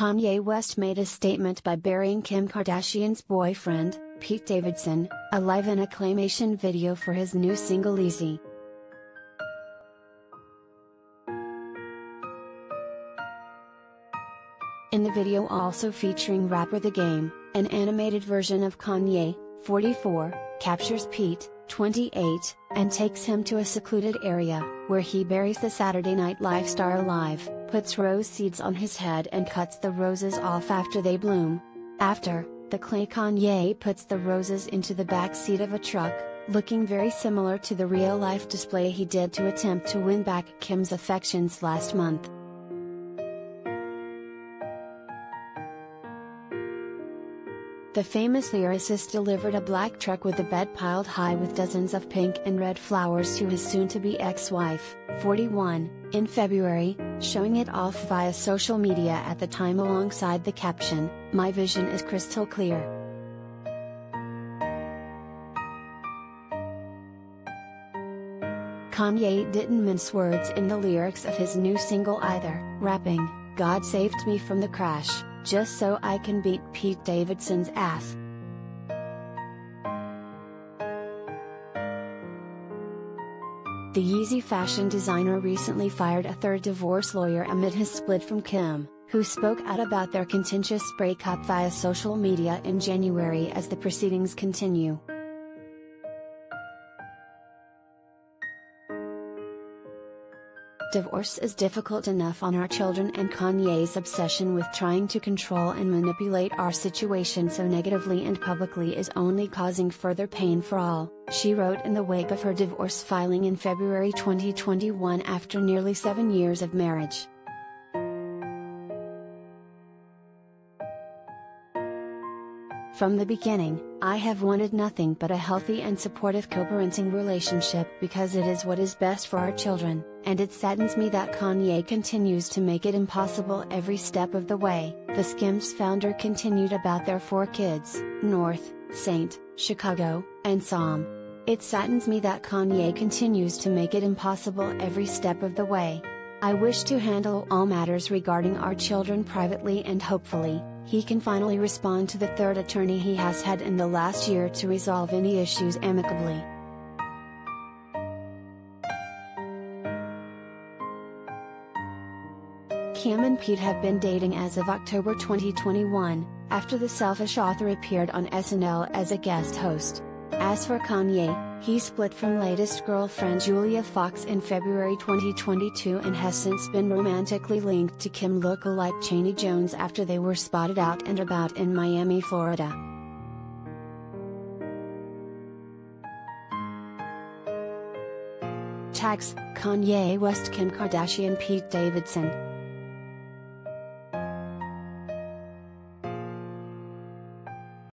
Kanye West made a statement by burying Kim Kardashian's boyfriend, Pete Davidson, alive in a claymation video for his new single Eazy. In the video also featuring rapper The Game, an animated version of Kanye, 44, captures Pete, 28, and takes him to a secluded area, where he buries the Saturday Night Live star alive, puts rose seeds on his head and cuts the roses off after they bloom. After, the clay Kanye puts the roses into the back seat of a truck, looking very similar to the real-life display he did to attempt to win back Kim's affections last month. The famous lyricist delivered a black truck with a bed piled high with dozens of pink and red flowers to his soon-to-be ex-wife, 41, in February, showing it off via social media at the time alongside the caption, My vision is crystal clear. Kanye didn't mince words in the lyrics of his new single either, rapping, God saved me from the crash just so I can beat Pete Davidson's ass. The Yeezy fashion designer recently fired a third divorce lawyer amid his split from Kim, who spoke out about their contentious breakup via social media in January as the proceedings continue. Divorce is difficult enough on our children and Kanye's obsession with trying to control and manipulate our situation so negatively and publicly is only causing further pain for all, she wrote in the wake of her divorce filing in February 2021 after nearly seven years of marriage. From the beginning, I have wanted nothing but a healthy and supportive co-parenting relationship because it is what is best for our children, and it saddens me that Kanye continues to make it impossible every step of the way, the Skims founder continued about their four kids, North, Saint, Chicago, and Psalm. It saddens me that Kanye continues to make it impossible every step of the way. I wish to handle all matters regarding our children privately and hopefully, he can finally respond to the third attorney he has had in the last year to resolve any issues amicably. Kim and Pete have been dating as of October 2021, after the selfish author appeared on SNL as a guest host. As for Kanye, he split from latest girlfriend Julia Fox in February 2022 and has since been romantically linked to Kim lookalike Chaney Jones after they were spotted out and about in Miami, Florida. Tags, Kanye West Kim Kardashian Pete Davidson